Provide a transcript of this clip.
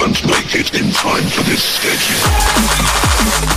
couldn't make it in time for this schedule.